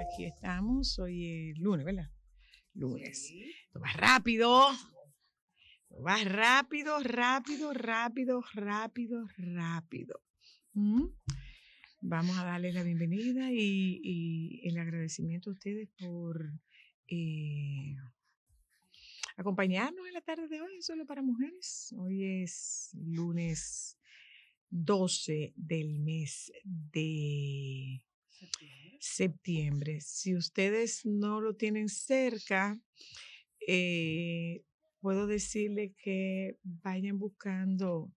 Aquí estamos, hoy es lunes, ¿verdad? Lunes. Va rápido. Va rápido, rápido, rápido, rápido, rápido. ¿Mm? Vamos a darles la bienvenida y, y el agradecimiento a ustedes por eh, acompañarnos en la tarde de hoy, solo para mujeres. Hoy es lunes 12 del mes de septiembre. Si ustedes no lo tienen cerca, eh, puedo decirle que vayan buscando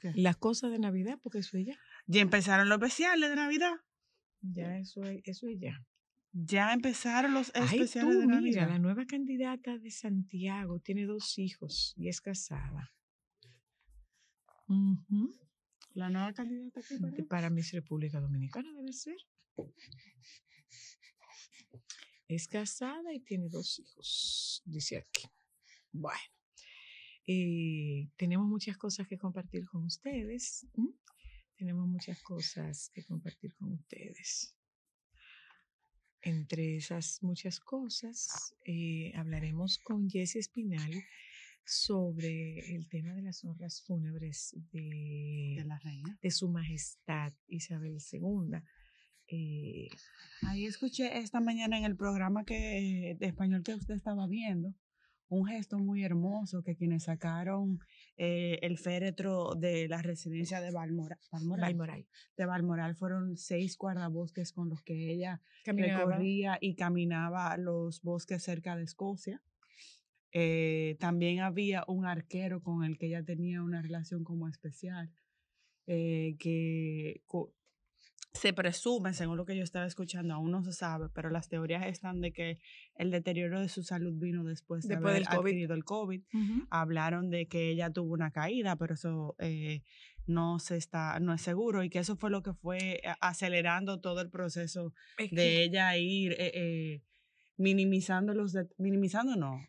¿Qué? las cosas de Navidad, porque eso es ya. Ya empezaron los especiales de Navidad. Ya eso es, eso es ya. Ya empezaron los Ay, especiales tú, de mira, Navidad. la nueva candidata de Santiago tiene dos hijos y es casada. Ujú. La nueva candidata que parece. Para Miss República Dominicana debe ser. Es casada y tiene dos hijos, dice aquí. Bueno, eh, tenemos muchas cosas que compartir con ustedes. Tenemos muchas cosas que compartir con ustedes. Entre esas muchas cosas, eh, hablaremos con Jessie Espinal sobre el tema de las honras fúnebres de, de la reina. de su majestad Isabel II. Eh, Ahí escuché esta mañana en el programa que, de español que usted estaba viendo un gesto muy hermoso que quienes sacaron eh, el féretro de la residencia de Balmora- Balmoral, Balmoral. de Balmoral fueron seis guardabosques con los que ella Caminaba. recorría y caminaba los bosques cerca de Escocia. Eh, también había un arquero con el que ella tenía una relación como especial, eh, que se presume, según lo que yo estaba escuchando, aún no se sabe, pero las teorías están de que el deterioro de su salud vino después de Después haber del COVID. adquirido el COVID. Hablaron de que ella tuvo una caída, pero eso eh, no se está, no es seguro y que eso fue lo que fue a- acelerando todo el proceso Es que- de ella ir eh, eh, minimizando los, minimizando no,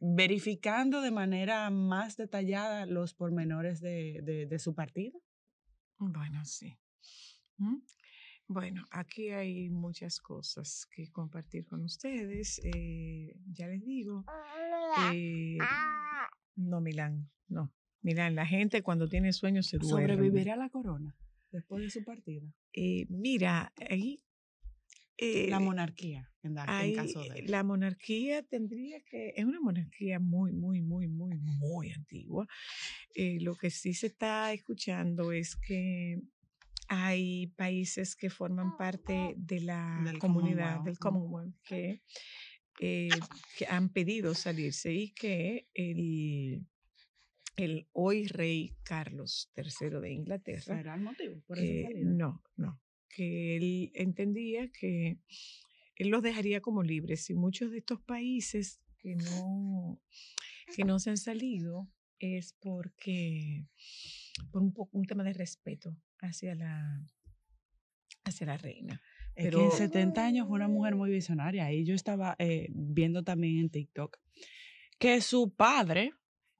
verificando de manera más detallada los pormenores de, de, de su partida. Bueno, sí. Bueno, aquí hay muchas cosas que compartir con ustedes. eh, ya les digo. eh, no, Milán, no. Milán, la gente cuando tiene sueño se duerme. ¿Sobrevivirá la corona después de su partida? Eh, mira, ahí. eh, La monarquía, en, en ahí, caso de... la monarquía tendría que, es una monarquía muy, muy, muy, muy, muy antigua. Eh, lo que sí se está escuchando es que hay países que forman parte de la Del comunidad, del Commonwealth, que, eh, que han pedido salirse y que el, el hoy rey Carlos III de Inglaterra ¿Será el motivo? Por eh, no, no. Que él entendía que él los dejaría como libres y muchos de estos países que no, que no se han salido es porque por un, poco, un tema de respeto hacia la, hacia la reina. Es que pero- en 70 años fue una mujer muy visionaria. Y yo estaba eh, viendo también en TikTok que su padre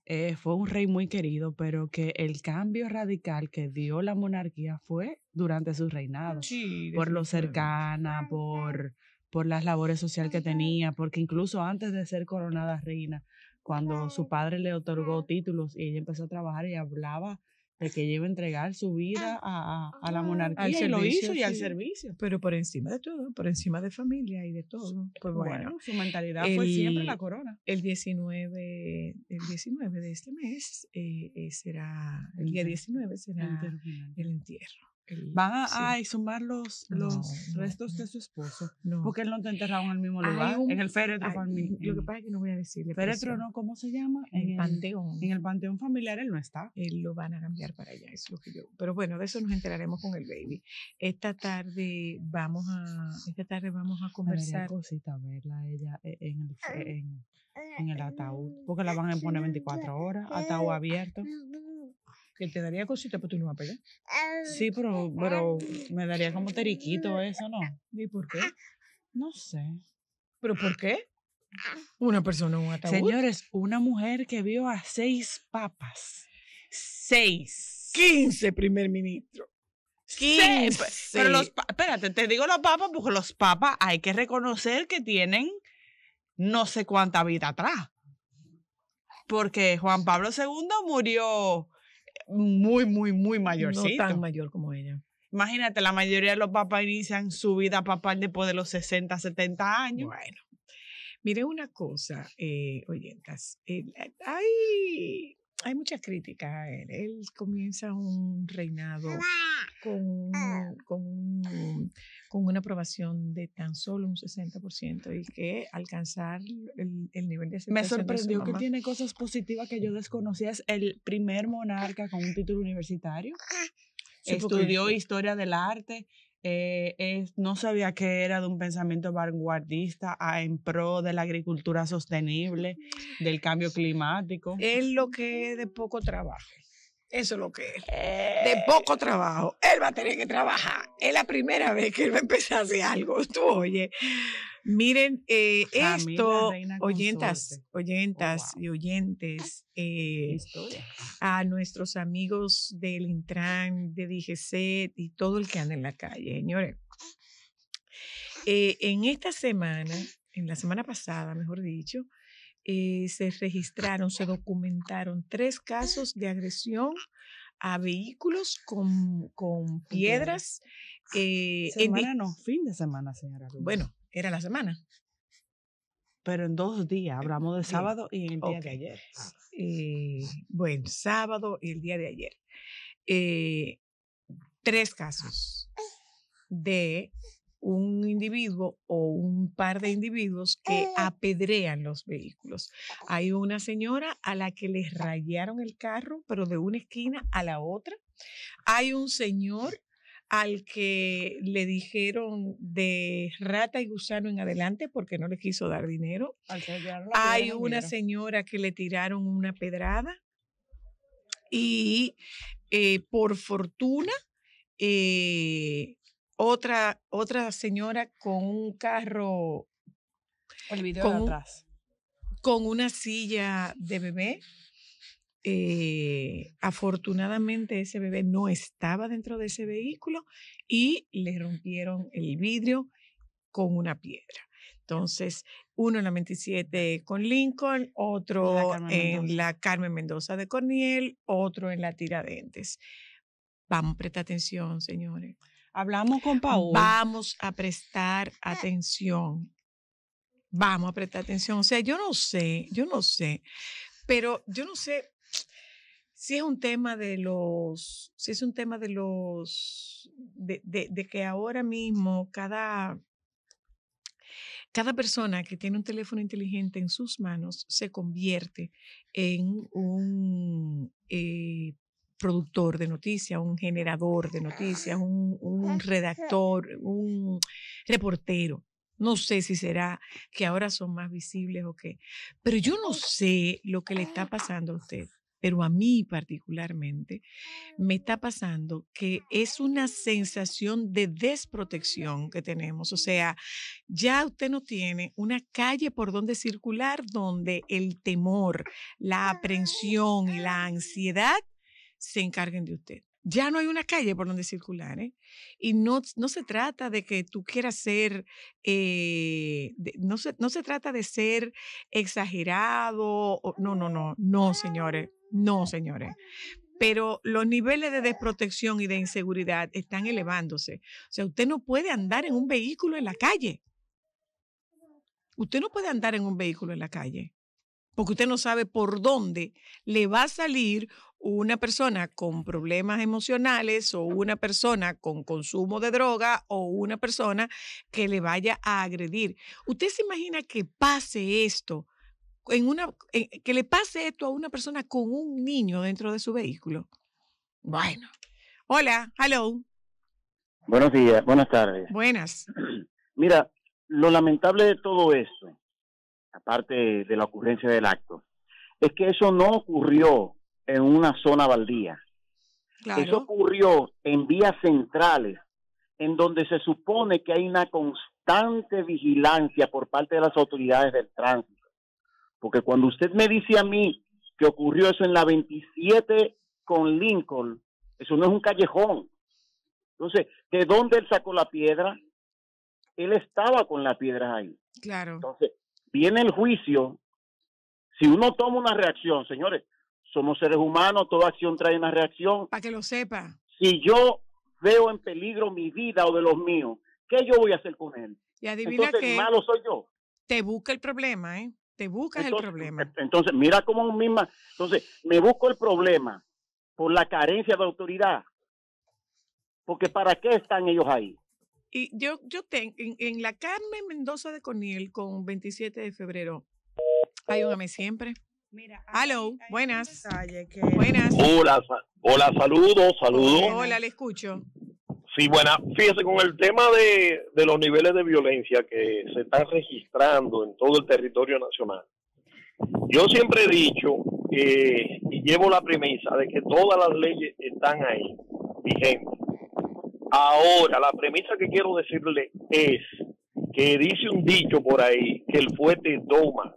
eh, fue un rey muy querido, pero que el cambio radical que dio la monarquía fue durante su reinado. Sí, por lo cercana, por, por las labores sociales que tenía, porque incluso antes de ser coronada reina, cuando su padre le otorgó títulos y ella empezó a trabajar y hablaba de que iba a entregar su vida a, a- a la monarquía y lo servicio, hizo y al sí. servicio. Pero por encima de todo, por encima de familia y de todo. Pues bueno, Bueno, su mentalidad fue siempre la el- corona. el 19, el 19 de este mes eh, eh, será, el día Entierro. 19 será entierro final. el entierro. Van a, sí. exhumar los, los no, restos no. de su esposo, No. porque él no está enterrado en el mismo lugar, un- en el féretro. Ay, fami- lo que pasa es que no voy a decirle. féretro no, ¿cómo se llama? En el panteón. En el panteón familiar él no está. Él lo van a cambiar para allá, es lo que yo. Pero bueno, de eso nos enteraremos con el baby. Esta tarde vamos a, esta tarde vamos a conversar. cosita verla ella e- en el, en el ataúd, porque la van a poner 24 horas, ataúd abierto. Que te daría cosita, pero tú no vas a pegar. Sí, pero, pero me daría como teriquito eso, ¿no? ¿Y por qué? No sé. ¿Pero por qué? Una persona en un ataúd. Señores, una mujer que vio a seis papas. Seis. 15 primer ministro. Seis. Pero los, espérate, te digo los papas porque los papas hay que reconocer que tienen no sé cuánta vida atrás. Porque Juan Pablo II murió muy, muy, muy mayorcito. No tan mayor como ella. Imagínate, la mayoría de los papas inician su vida papal después de los 60, 70 años. Bueno, mire una cosa, eh, oyentas. Eh, hay, hay muchas críticas a él. Él comienza un reinado con, con, con, una aprobación de tan solo un 60% y que alcanzar el, el nivel de aceptación Me sorprendió que tiene cosas positivas que yo desconocía. Es el primer monarca con un título universitario. Estudió historia del arte. Eh, no sabía que era de un pensamiento vanguardista en pro de la agricultura sostenible, del cambio climático. Es lo que es de poco trabajo. Eso es lo que es. De poco trabajo. Él va a tener que trabajar. Es la primera vez que él va a empezar a hacer algo. Tú oye. Miren, eh, esto, oyentas, oh, oyentas y oyentes, eh, a nuestros amigos del Intran, de DGC y todo el que anda en la calle, señores. Eh, en esta semana, en la semana pasada, mejor dicho, se registraron, se documentaron tres casos de agresión a vehículos con, con piedras. semana no, fin de semana, señora. Bueno, era la semana. Pero en dos días, hablamos de sábado y el día de ayer. Eh, bueno, sábado y el día de ayer. Eh, tres casos de un individuo o un par de individuos que apedrean los vehículos. Hay una señora a la que les rayaron el carro, pero de una esquina a la otra. Hay un señor al que le dijeron de rata y gusano en adelante porque no le quiso dar dinero. Hay una señora que le tiraron una pedrada y eh, por fortuna eh, otra, otra señora con un carro... atrás. Con una silla de bebé eh, afortunadamente ese bebé no estaba dentro de ese vehículo y le rompieron el vidrio con una piedra. Entonces, uno en la 27 con Lincoln, otro en la Carmen Mendoza de Corniel, otro en la Tiradentes. Vamos a prestar atención, señores. Hablamos con Paul. Vamos a prestar atención. Vamos a prestar atención. O sea, yo no sé, yo no sé, pero yo no sé si es un tema de los, si es un tema de los, de, de, que ahora mismo cada, cada persona que tiene un teléfono inteligente en sus manos se convierte en un eh, productor de noticias, un generador de noticias, un, un redactor, un reportero. No sé si será que ahora son más visibles o qué, pero yo no sé lo que le está pasando a usted pero a mí particularmente me está pasando que es una sensación de desprotección que tenemos. O sea, ya usted no tiene una calle por donde circular donde el temor, la aprensión y la ansiedad se encarguen de usted ya no hay una calle por donde circular. ¿eh? Y no, no se trata de que tú quieras ser, eh, no, se, no se trata de ser exagerado. no, no, no, no, señores, no, señores. Pero los niveles de desprotección y de inseguridad están elevándose. O sea, usted no puede andar en un vehículo en la calle. Usted no puede andar en un vehículo en la calle porque usted no sabe por dónde le va a salir una persona con problemas emocionales o una persona con consumo de droga o una persona que le vaya a agredir. ¿Usted se imagina que pase esto en una que le pase esto a una persona con un niño dentro de su vehículo? Bueno. Hola, hello. Buenos días, buenas tardes. Buenas. Mira, lo lamentable de todo esto, aparte de la ocurrencia del acto, es que eso no ocurrió en una zona baldía. Eso ocurrió en vías centrales, en donde se supone que hay una constante vigilancia por parte de las autoridades del tránsito. Porque cuando usted me dice a mí que ocurrió eso en la 27 con Lincoln, eso no es un callejón. Entonces, ¿de dónde él sacó la piedra? Él estaba con la piedra ahí. Claro. Entonces, viene el juicio. Si uno toma una reacción, señores, somos seres humanos, toda acción trae una reacción. Para que lo sepa. Si yo veo en peligro mi vida o de los míos, ¿qué yo voy a hacer con él? Y adivina Entonces, que malo soy yo. te busca el problema, ¿eh? Te buscas el problema. Entonces, mira cómo misma. Entonces, me busco el problema por la carencia de autoridad. Porque ¿para qué están ellos ahí? Y yo, yo tengo, en, en la Carmen Mendoza de Coniel con 27 de febrero, siempre. Mira, hay- hay un buenas. detalle que- Buenas. Hola, sa- hola, saludos, saludos. Hola, le escucho. Sí, buena. Fíjese, con el tema de, de los niveles de violencia que se están registrando en todo el territorio nacional, yo siempre he dicho eh, y llevo la premisa de que todas las leyes están ahí, vigentes. Ahora, la premisa que quiero decirle es que dice un dicho por ahí que el fuerte doma.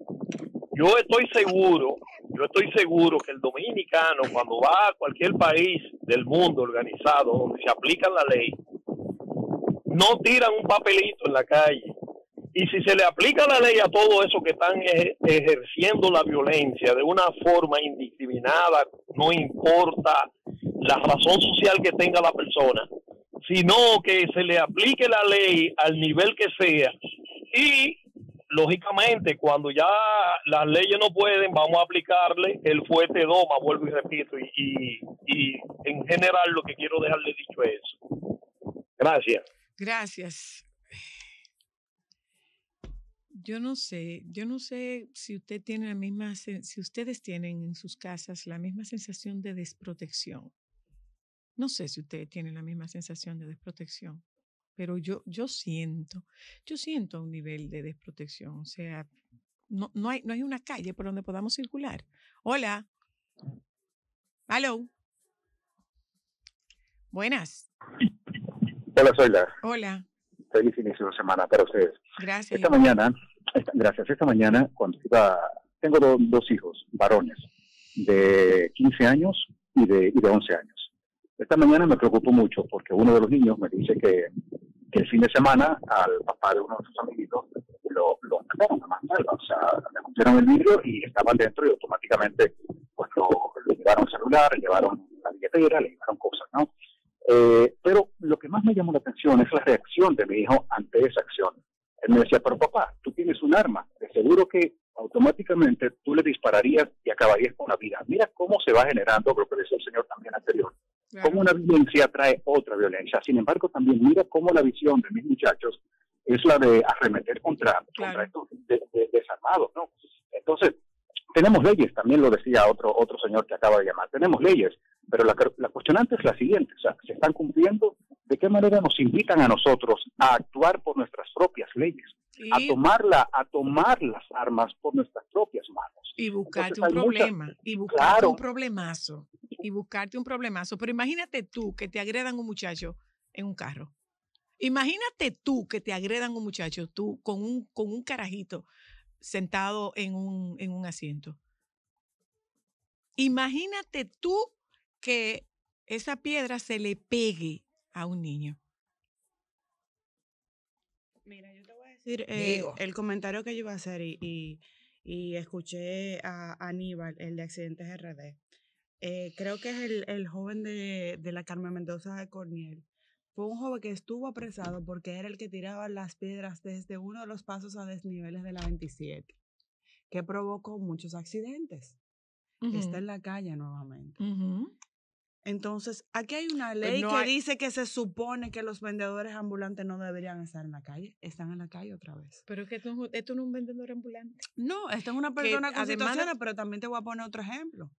Yo estoy seguro, yo estoy seguro que el dominicano cuando va a cualquier país del mundo organizado donde se aplica la ley, no tiran un papelito en la calle. Y si se le aplica la ley a todo eso que están eje- ejerciendo la violencia de una forma indiscriminada, no importa la razón social que tenga la persona, sino que se le aplique la ley al nivel que sea y lógicamente cuando ya las leyes no pueden vamos a aplicarle el fuerte doma vuelvo y repito y, y, y en general lo que quiero dejarle dicho es eso gracias Gracias. Yo no sé, yo no sé si usted tiene la misma, si ustedes tienen en sus casas la misma sensación de desprotección. No sé si ustedes tienen la misma sensación de desprotección, pero yo, yo siento, yo siento un nivel de desprotección. O sea, no, no, hay, no hay una calle por donde podamos circular. Hola. Hello. Buenas. Hola, soy la Hola. feliz inicio de semana para ustedes. Gracias. Esta mañana, esta- gracias, esta mañana cuando iba, tengo do- dos hijos, varones, de 15 años y de, y de 11 años. Esta mañana me preocupó mucho porque uno de los niños me dice que, que el fin de semana al papá de uno de sus amiguitos lo, lo mataron a mansalva, o sea, le rompieron el vidrio y estaban dentro y automáticamente pues lo, le llevaron celular, le llevaron la billetera, le llevaron cosas, ¿no? Eh, pero lo que más me llamó la atención es la reacción de mi hijo ante esa acción. Él me decía, pero papá, tú tienes un arma, de seguro que automáticamente tú le dispararías y acabarías con la vida. Mira cómo se va generando, lo que decía el señor también una violencia trae otra violencia. Sin embargo, también mira cómo la visión de mis muchachos es la de arremeter contra, Claro. contra estos de- de- desarmados, ¿no? Entonces, tenemos leyes, también lo decía otro otro señor que acaba de llamar, tenemos leyes, pero la, la cuestionante es la siguiente, o sea, ¿se están cumpliendo? ¿De qué manera nos invitan a nosotros a actuar por nuestras propias leyes? A tomarla, a tomar las armas por nuestras propias manos. y buscarte Entonces, un problema, y buscarte Claro. un problemazo, y buscarte un problemazo. Pero imagínate tú que te agredan un muchacho en un carro. Imagínate tú que te agredan un muchacho, tú con un, con un carajito sentado en un, en un asiento. Imagínate tú que esa piedra se le pegue a un niño. Mira, yo te voy a decir eh, el comentario que yo iba a hacer y, y, y escuché a Aníbal, el de Accidentes RD. Eh, creo que es el, el joven de, de la Carmen Mendoza de Corniel. Fue un joven que estuvo apresado porque era el que tiraba las piedras desde uno de los pasos a desniveles de la 27, que provocó muchos accidentes. Está en la calle nuevamente. Entonces, aquí hay una Pues ley no que hay- dice que se supone que los vendedores ambulantes no deberían estar en la calle. Están en la calle otra vez. Pero es que esto, esto no es un vendedor ambulante. No, esta es una persona con además situaciones, pero también te voy a poner otro ejemplo.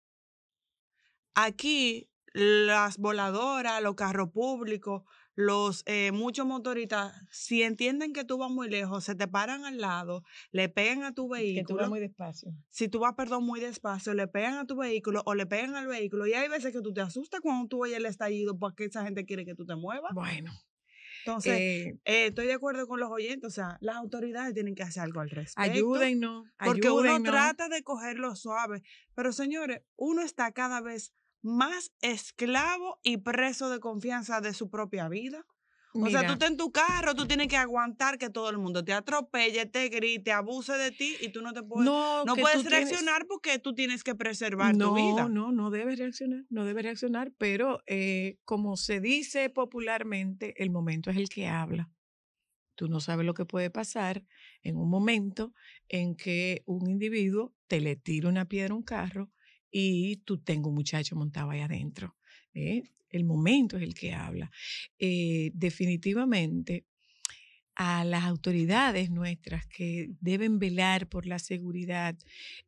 Aquí, las voladoras, los carros públicos, los eh, muchos motoristas, si entienden que tú vas muy lejos, se te paran al lado, le pegan a tu Que tú vehículo. vas muy despacio. si tú vas, perdón, muy despacio, le pegan a tu vehículo o le pegan al vehículo. Y hay veces que tú te asustas cuando tú oyes el estallido porque esa gente quiere que tú te muevas. Bueno, Entonces, Eh, eh, estoy de acuerdo con los oyentes, o sea, las autoridades tienen que hacer algo al respecto. ayúdennos, Porque uno trata de cogerlo suave, pero señores, uno está cada vez más esclavo y preso de confianza de su propia vida. O sea, tú estás en tu carro, tú tienes que aguantar que todo el mundo te atropelle, te grite, abuse de ti y tú no te puedes, no, no, puedes tienes- reaccionar porque tú tienes que preservar no, tu vida. No, no debes reaccionar, no debes reaccionar, pero eh, como se dice popularmente, el momento es el que habla. Tú no sabes lo que puede pasar en un momento en que un individuo te le tira una piedra a un carro y tú tengas un muchacho montado ahí adentro. ¿eh? El momento es el que habla. Eh, definitivamente, a las autoridades nuestras que deben velar por la seguridad,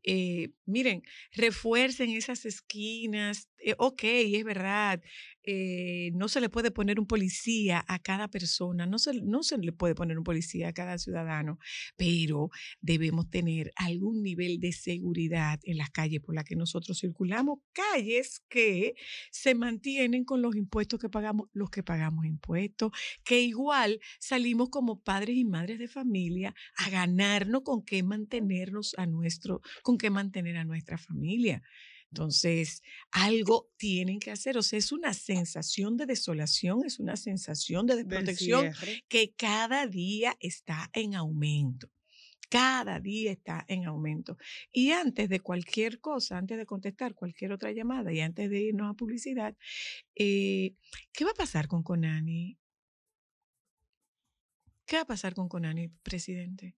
eh, miren, refuercen esas esquinas. Eh, ok, es verdad, eh, no se le puede poner un policía a cada persona, no se, no se le puede poner un policía a cada ciudadano, pero debemos tener algún nivel de seguridad en las calles por las que nosotros circulamos, calles que se mantienen con los impuestos que pagamos, los que pagamos impuestos, que igual salimos como padres y madres de familia a ganarnos con qué mantenernos a nuestro, con qué mantener a nuestra familia. Entonces, algo tienen que hacer. O sea, es una sensación de desolación, es una sensación de desprotección que cada día está en aumento. Cada día está en aumento. Y antes de cualquier cosa, antes de contestar cualquier otra llamada y antes de irnos a publicidad, eh, ¿qué va a pasar con Conani? ¿Qué va a pasar con Conani, presidente?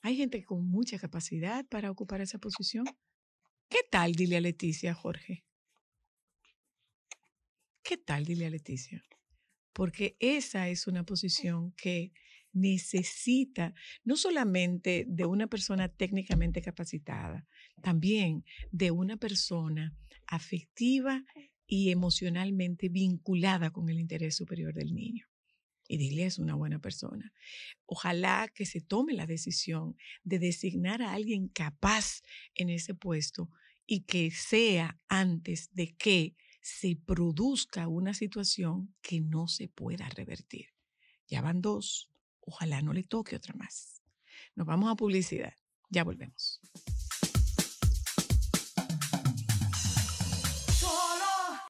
Hay gente con mucha capacidad para ocupar esa posición. ¿Qué tal, dile a Leticia, Jorge? ¿Qué tal, dile a Leticia? Porque esa es una posición que necesita no solamente de una persona técnicamente capacitada, también de una persona afectiva y emocionalmente vinculada con el interés superior del niño. Y dile es una buena persona. Ojalá que se tome la decisión de designar a alguien capaz en ese puesto y que sea antes de que se produzca una situación que no se pueda revertir. Ya van dos. Ojalá no le toque otra más. Nos vamos a publicidad. Ya volvemos.